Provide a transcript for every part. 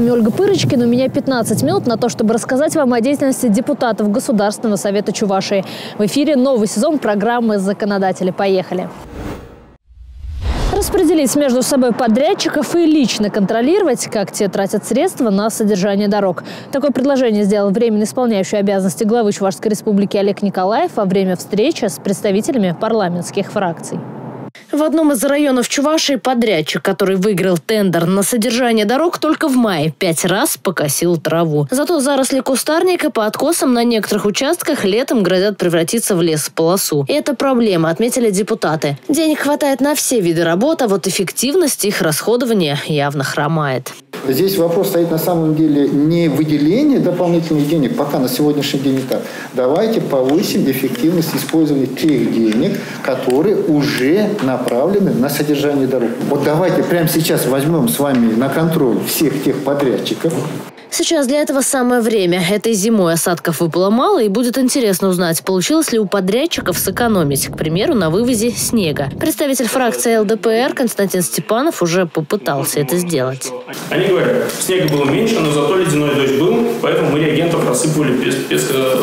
Вами Ольга Пырочкина. У меня 15 минут на то, чтобы рассказать вам о деятельности депутатов Государственного совета Чувашии. В эфире новый сезон программы «Законодатели». Поехали! Распределить между собой подрядчиков и лично контролировать, как те тратят средства на содержание дорог. Такое предложение сделал временно исполняющий обязанности главы Чувашской республики Олег Николаев во время встречи с представителями парламентских фракций. В одном из районов Чувашии подрядчик, который выиграл тендер на содержание дорог, только в мае пять раз покосил траву. Зато заросли кустарника по откосам на некоторых участках летом грозят превратиться в лес-полосу. И это проблема, отметили депутаты. Денег хватает на все виды работ, а вот эффективность их расходования явно хромает. Здесь вопрос стоит на самом деле не выделение дополнительных денег, пока на сегодняшний день не так. Давайте повысим эффективность использования тех денег, которые уже направлены на содержание дорог. Вот давайте прямо сейчас возьмем с вами на контроль всех тех подрядчиков, Сейчас для этого самое время. Этой зимой осадков выпало мало, и будет интересно узнать, получилось ли у подрядчиков сэкономить, к примеру, на вывозе снега. Представитель фракции ЛДПР Константин Степанов уже попытался это сделать. Они говорят, снега было меньше, но зато ледяной дождь был, поэтому мы реагентов рассыпали без, без э,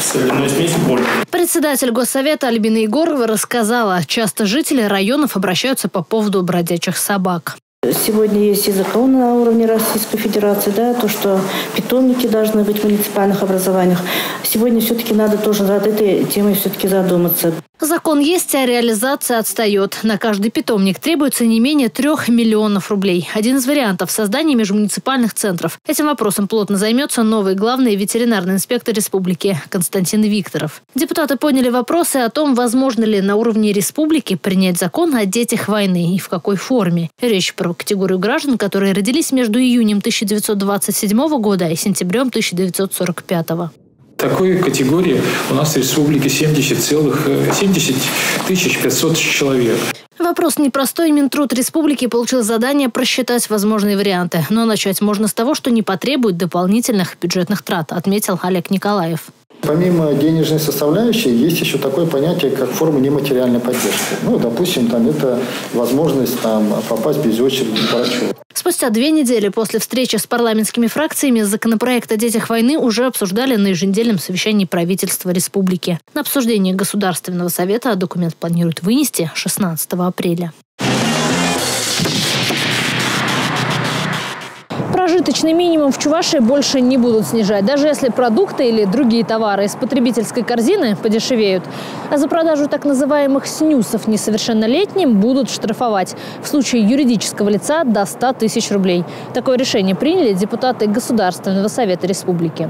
соляной смеси больше. Председатель Госсовета Альбина Егорова рассказала, часто жители районов обращаются по поводу бродячих собак. Сегодня есть и закон на уровне Российской Федерации, да, то, что питомники должны быть в муниципальных образованиях. Сегодня все-таки надо тоже над этой темой все-таки задуматься. Закон есть, а реализация отстает. На каждый питомник требуется не менее трех миллионов рублей. Один из вариантов – создание межмуниципальных центров. Этим вопросом плотно займется новый главный ветеринарный инспектор республики Константин Викторов. Депутаты подняли вопросы о том, возможно ли на уровне республики принять закон о детях войны и в какой форме. Речь про категорию граждан, которые родились между июнем 1927 года и сентябрем 1945 года. Такой категории у нас в республике 70 целых 70 тысяч 500 человек. Вопрос непростой. Минтруд республики получил задание просчитать возможные варианты. Но начать можно с того, что не потребует дополнительных бюджетных трат, отметил Олег Николаев. Помимо денежной составляющей, есть еще такое понятие, как форма нематериальной поддержки. Ну, допустим, там это возможность там, попасть без очереди к врачу. Спустя две недели после встречи с парламентскими фракциями законопроект о детях войны уже обсуждали на еженедельном совещании правительства республики. На обсуждение Государственного совета документ планируют вынести 16 апреля. Прожиточный минимум в Чувашии больше не будут снижать, даже если продукты или другие товары из потребительской корзины подешевеют. А за продажу так называемых снюсов несовершеннолетним будут штрафовать. В случае юридического лица до 100 тысяч рублей. Такое решение приняли депутаты Государственного совета республики.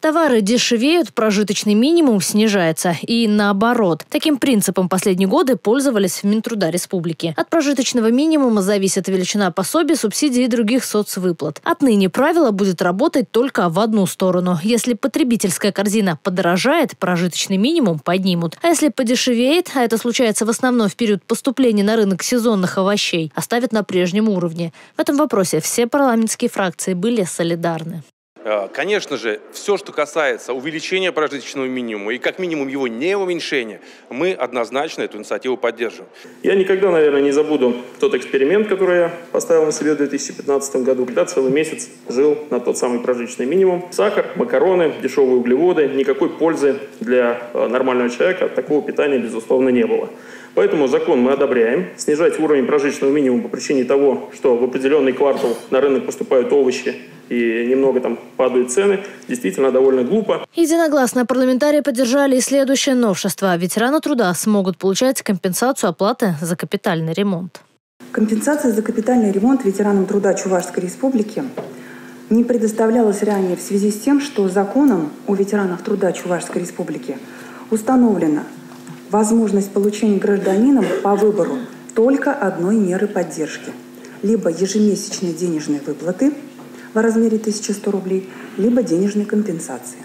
Товары дешевеют, прожиточный минимум снижается. И наоборот. Таким принципом последние годы пользовались в Минтруда Республики. От прожиточного минимума зависит величина пособий, субсидий и других соцвыплат. Отныне правило будет работать только в одну сторону. Если потребительская корзина подорожает, прожиточный минимум поднимут. А если подешевеет, а это случается в основном в период поступления на рынок сезонных овощей, оставят на прежнем уровне. В этом вопросе все парламентские фракции были солидарны. Э, конечно же, все, что касается увеличения прожиточного минимума и как минимум его не уменьшения, мы однозначно эту инициативу поддерживаем. Я никогда, наверное, не забуду тот эксперимент, который я поставил на себе в 2015 году, когда целый месяц жил на тот самый прожиточный минимум. Сахар, макароны, дешевые углеводы, никакой пользы для э, нормального человека от такого питания, безусловно, не было. Поэтому закон мы одобряем. Снижать уровень прожиточного минимума по причине того, что в определенный квартал на рынок поступают овощи и немного там падают цены, действительно довольно глупо. Единогласно парламентарии поддержали и следующее новшество. Ветераны труда смогут получать компенсацию оплаты за капитальный ремонт. Компенсация за капитальный ремонт ветеранам труда Чувашской Республики не предоставлялась ранее в связи с тем, что законом о ветеранах труда Чувашской Республики установлено, возможность получения гражданином по выбору только одной меры поддержки. Либо ежемесячные денежные выплаты в размере 1100 рублей, либо денежные компенсации.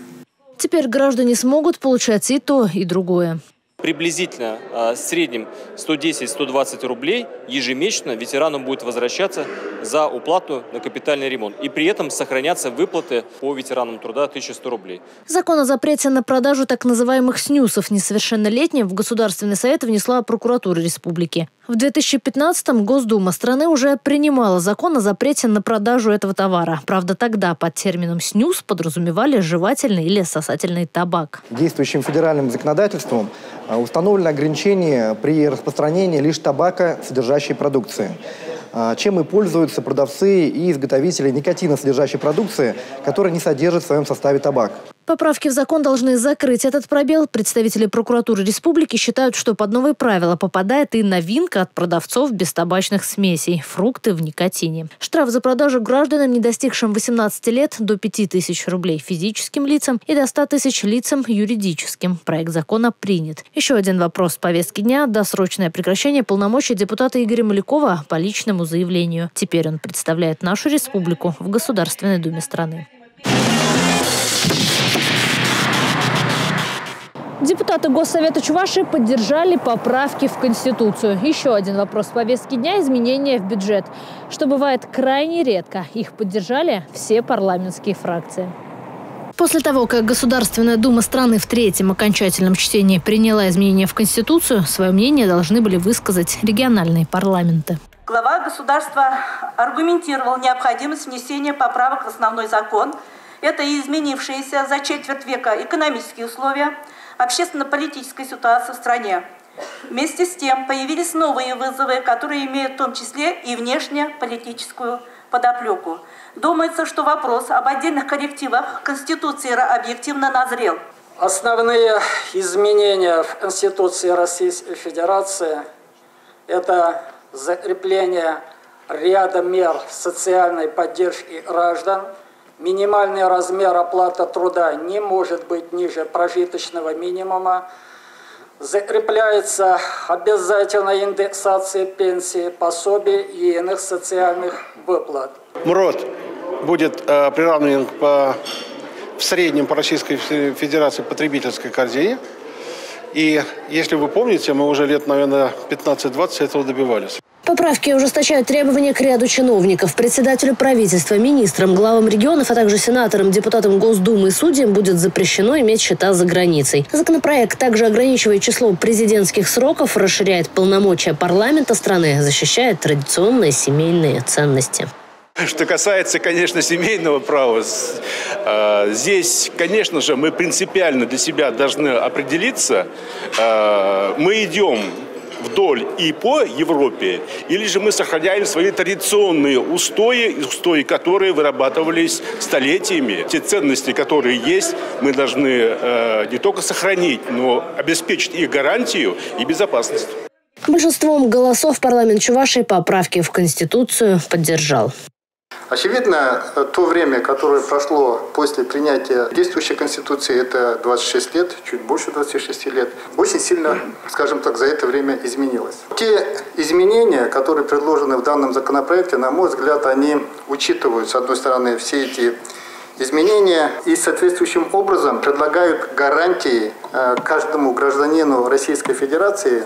Теперь граждане смогут получать и то, и другое. Приблизительно э, в среднем 110-120 рублей ежемесячно ветерану будет возвращаться за уплату на капитальный ремонт. И при этом сохранятся выплаты по ветеранам труда 1100 рублей. Закон о запрете на продажу так называемых снюсов несовершеннолетним в Государственный совет внесла прокуратура республики. В 2015-м Госдума страны уже принимала закон о запрете на продажу этого товара. Правда, тогда под термином «снюс» подразумевали жевательный или сосательный табак. Действующим федеральным законодательством а, установлено ограничение при распространении лишь табака, содержащей продукции. А, чем и пользуются продавцы и изготовители никотиносодержащей продукции, которая не содержит в своем составе табак. Поправки в закон должны закрыть этот пробел. Представители прокуратуры республики считают, что под новые правила попадает и новинка от продавцов бестабачных смесей – фрукты в никотине. Штраф за продажу гражданам, не достигшим 18 лет, до 5 тысяч рублей физическим лицам и до 100 тысяч лицам юридическим. Проект закона принят. Еще один вопрос повестки дня – досрочное прекращение полномочий депутата Игоря Малякова по личному заявлению. Теперь он представляет нашу республику в Государственной Думе страны. Депутаты Госсовета Чувашии поддержали поправки в Конституцию. Еще один вопрос повестки дня – изменения в бюджет. Что бывает крайне редко. Их поддержали все парламентские фракции. После того, как Государственная Дума страны в третьем окончательном чтении приняла изменения в Конституцию, свое мнение должны были высказать региональные парламенты. Глава государства аргументировал необходимость внесения поправок в основной закон. Это и изменившиеся за четверть века экономические условия – общественно-политической ситуации в стране. Вместе с тем появились новые вызовы, которые имеют в том числе и внешнеполитическую подоплеку. Думается, что вопрос об отдельных коррективах Конституции объективно назрел. Основные изменения в Конституции Российской Федерации – это закрепление ряда мер социальной поддержки граждан – Минимальный размер оплаты труда не может быть ниже прожиточного минимума. Закрепляется обязательная индексация пенсии, пособий и иных социальных выплат. МРОД будет э, приравнен по, в среднем по Российской Федерации потребительской корзине. И если вы помните, мы уже лет, наверное, 15-20 этого добивались. Поправки ужесточают требования к ряду чиновников. Председателю правительства, министрам, главам регионов, а также сенаторам, депутатам Госдумы и судьям будет запрещено иметь счета за границей. Законопроект также ограничивает число президентских сроков, расширяет полномочия парламента страны, защищает традиционные семейные ценности. Что касается, конечно, семейного права, а, здесь, конечно же, мы принципиально для себя должны определиться. А, мы идем вдоль и по Европе, или же мы сохраняем свои традиционные устои, устои, которые вырабатывались столетиями. Те ценности, которые есть, мы должны э, не только сохранить, но обеспечить их гарантию и безопасность. Большинством голосов парламент Чувашии поправки в Конституцию поддержал. Очевидно, то время, которое прошло после принятия действующей Конституции, это 26 лет, чуть больше 26 лет, очень сильно, скажем так, за это время изменилось. Те изменения, которые предложены в данном законопроекте, на мой взгляд, они учитывают, с одной стороны, все эти изменения и соответствующим образом предлагают гарантии э, каждому гражданину Российской Федерации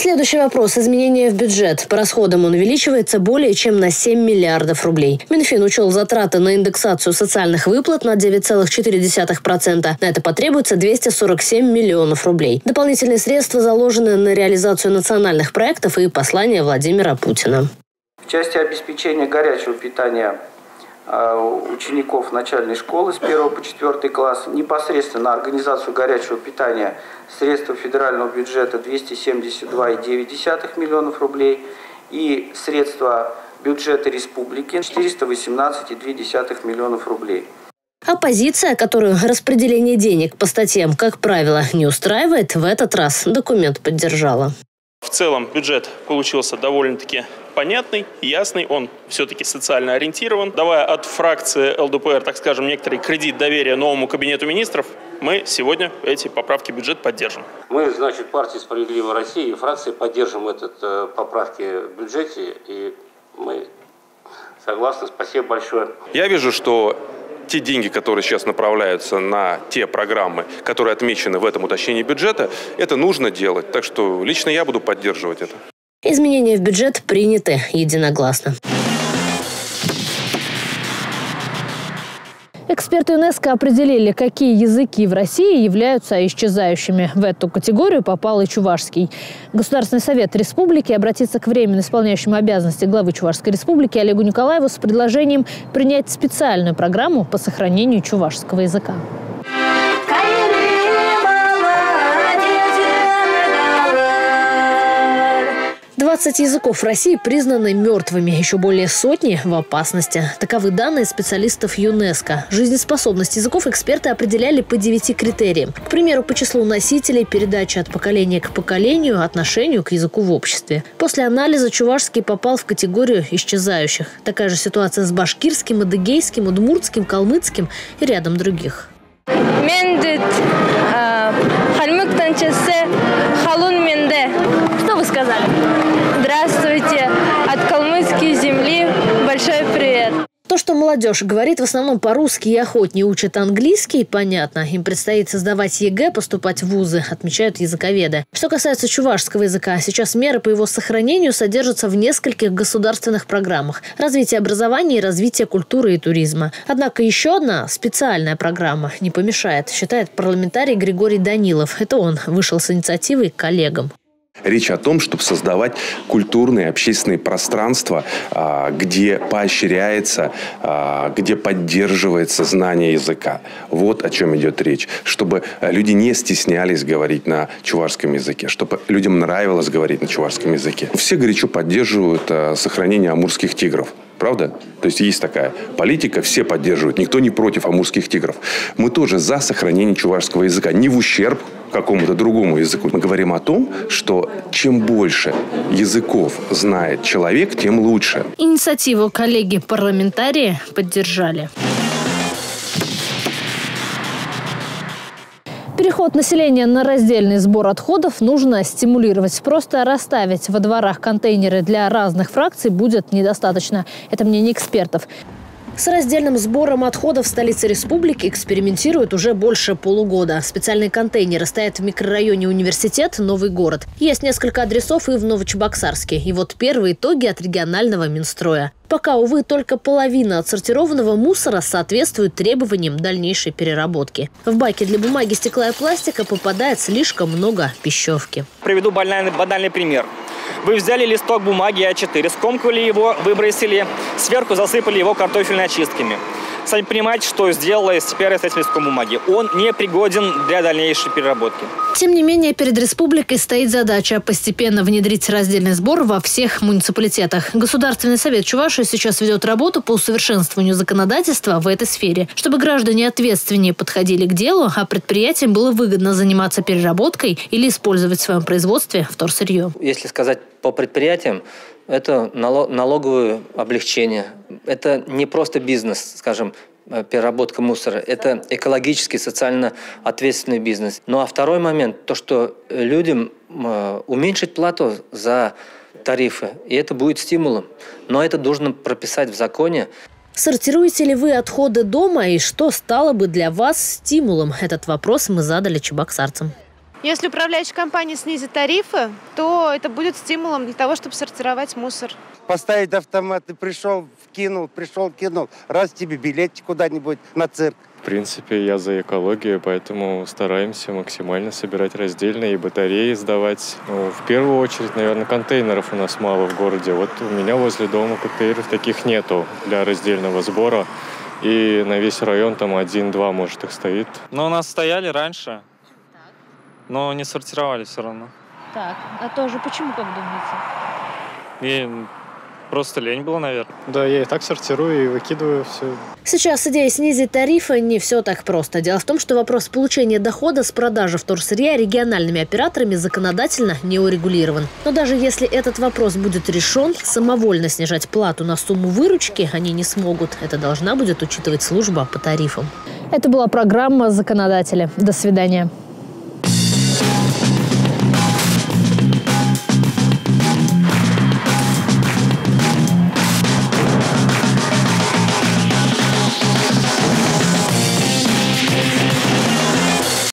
Следующий вопрос. Изменение в бюджет. По расходам он увеличивается более чем на 7 миллиардов рублей. Минфин учел затраты на индексацию социальных выплат на 9,4%. На это потребуется 247 миллионов рублей. Дополнительные средства заложены на реализацию национальных проектов и послания Владимира Путина. В части обеспечения горячего питания учеников начальной школы с 1 по 4 класс непосредственно на организацию горячего питания средства федерального бюджета 272,9 миллионов рублей и средства бюджета республики 418,2 миллионов рублей. Оппозиция, которую распределение денег по статьям, как правило, не устраивает, в этот раз документ поддержала. В целом бюджет получился довольно-таки понятный, ясный, он все-таки социально ориентирован. Давая от фракции ЛДПР, так скажем, некоторый кредит доверия новому кабинету министров, мы сегодня эти поправки в бюджет поддержим. Мы, значит, партия «Справедливая Россия» и фракция поддержим этот э, поправки в бюджете, и мы согласны. Спасибо большое. Я вижу, что те деньги, которые сейчас направляются на те программы, которые отмечены в этом уточнении бюджета, это нужно делать. Так что лично я буду поддерживать это. Изменения в бюджет приняты единогласно. Эксперты ЮНЕСКО определили, какие языки в России являются исчезающими. В эту категорию попал и чувашский. Государственный совет республики обратится к временно исполняющему обязанности главы Чувашской республики Олегу Николаеву с предложением принять специальную программу по сохранению чувашского языка. 20 языков России признаны мертвыми, еще более сотни в опасности. Таковы данные специалистов ЮНЕСКо. Жизнеспособность языков эксперты определяли по девяти критериям. К примеру, по числу носителей, передачи от поколения к поколению, отношению к языку в обществе. После анализа чувашский попал в категорию исчезающих. Такая же ситуация с башкирским, адыгейским, удмуртским, калмыцким и рядом других. Что То, что молодежь говорит в основном по-русски и охотнее учат английский, понятно. Им предстоит сдавать ЕГЭ, поступать в вузы, отмечают языковеды. Что касается чувашского языка, сейчас меры по его сохранению содержатся в нескольких государственных программах. Развитие образования и развитие культуры и туризма. Однако еще одна специальная программа не помешает, считает парламентарий Григорий Данилов. Это он вышел с инициативой к коллегам. Речь о том, чтобы создавать культурные общественные пространства, а, где поощряется, а, где поддерживается знание языка. Вот о чем идет речь. Чтобы люди не стеснялись говорить на чувашском языке, чтобы людям нравилось говорить на чувашском языке. Все горячо поддерживают а, сохранение амурских тигров. Правда? То есть есть такая политика, все поддерживают. Никто не против амурских тигров. Мы тоже за сохранение чувашского языка. Не в ущерб какому-то другому языку. Мы говорим о том, что чем больше языков знает человек, тем лучше. Инициативу коллеги-парламентарии поддержали. Переход населения на раздельный сбор отходов нужно стимулировать. Просто расставить во дворах контейнеры для разных фракций будет недостаточно. Это мнение экспертов. С раздельным сбором отходов в столице республики экспериментируют уже больше полугода. Специальные контейнеры стоят в микрорайоне Университет, Новый город. Есть несколько адресов и в Новочебоксарске. И вот первые итоги от регионального Минстроя. Пока, увы, только половина отсортированного мусора соответствует требованиям дальнейшей переработки. В баки для бумаги, стекла и пластика попадает слишком много пищевки. Приведу банальный, банальный пример. Вы взяли листок бумаги А4, скомкали его, выбросили, сверху засыпали его картофельными очистками. Сами понимаете, что сделалось теперь с этим листком бумаги. Он не пригоден для дальнейшей переработки. Тем не менее, перед республикой стоит задача постепенно внедрить раздельный сбор во всех муниципалитетах. Государственный совет Чувашии сейчас ведет работу по усовершенствованию законодательства в этой сфере, чтобы граждане ответственнее подходили к делу, а предприятиям было выгодно заниматься переработкой или использовать в своем производстве вторсырье. Если сказать по предприятиям, это налоговое облегчение. Это не просто бизнес, скажем, э, переработка мусора. Это экологический, социально ответственный бизнес. Ну а второй момент, то, что людям э, уменьшить плату за тарифы, и это будет стимулом. Но это должно прописать в законе. Сортируете ли вы отходы дома и что стало бы для вас стимулом? Этот вопрос мы задали чебоксарцам. Если управляющая компания снизит тарифы, то это будет стимулом для того, чтобы сортировать мусор. Поставить автомат, ты пришел, кинул, пришел, кинул. Раз тебе билетик куда-нибудь на цирк. В принципе, я за экологию, поэтому стараемся максимально собирать раздельно и батареи сдавать. Ну, в первую очередь, наверное, контейнеров у нас мало в городе. Вот у меня возле дома контейнеров таких нету для раздельного сбора. И на весь район там один-два, может, их стоит. Но у нас стояли раньше, но не сортировали все равно. Так, а тоже почему, как думаете? И просто лень было, наверное. Да, я и так сортирую и выкидываю все. Сейчас идея снизить тарифы не все так просто. Дело в том, что вопрос получения дохода с продажи вторсырья региональными операторами законодательно не урегулирован. Но даже если этот вопрос будет решен, самовольно снижать плату на сумму выручки они не смогут. Это должна будет учитывать служба по тарифам. Это была программа «Законодатели». До свидания.